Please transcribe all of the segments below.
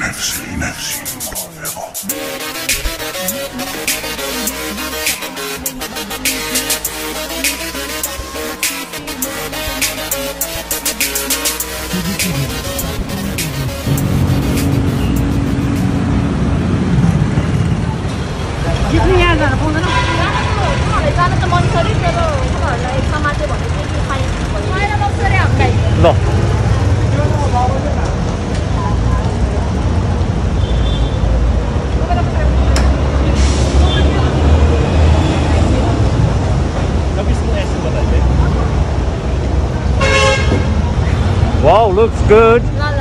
نفسي Give me out of that, Wow, looks good. ल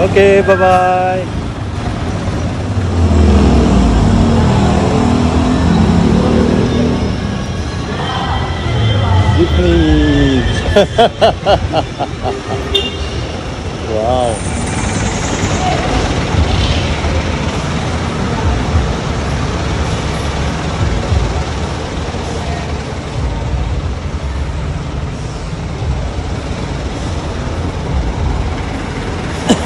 Okay, bye bye. Jeepneys. wow.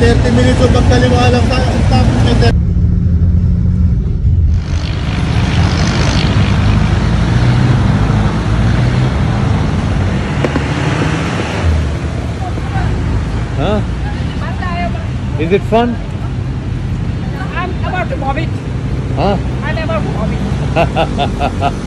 30 minutes o magkaliwa lang sa tapos may 30 Huh? Is it fun? I'm about to vomit. Huh? I'm about to vomit.